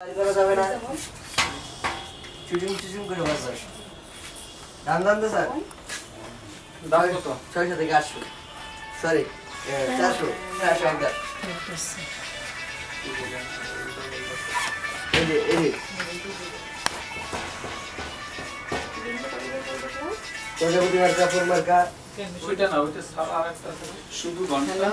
Arada böyle çocuğun çocuğun kırmızı. Yandan da sen. Daha kutu. Çocuğa da gel şu. Sorry. Ee, gel şu. Gel şu an gel. Eli, eli. Çocuğa bu diğer kapı marka. Oita na, oita sağ ayakta. Şubu bantla. Hello.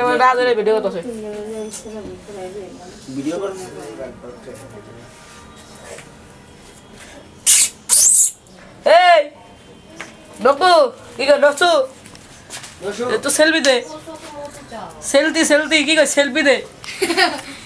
কেমন রাজের ভিডিও কত আছে ভিডিও কর এই ডক্টু কি কর ডক্টু তো সেলফি দে। সেলফি সেলফি কি কর সেলফি দে।